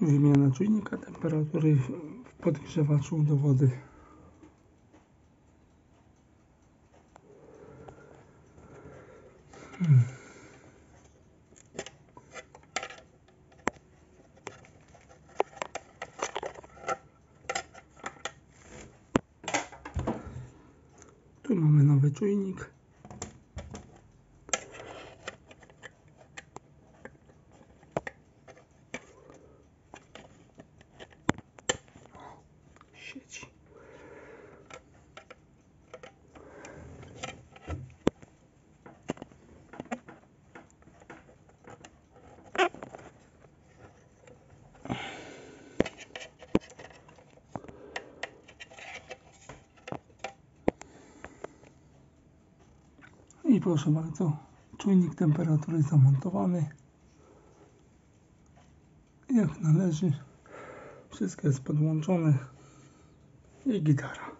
Wymiana czujnika temperatury w podgrzewaczu do wody. Hmm. Tu mamy nowy czujnik. Sieci. I proszę bardzo, czujnik temperatury zamontowany. Jak należy. Wszystko jest podłączone i gitara.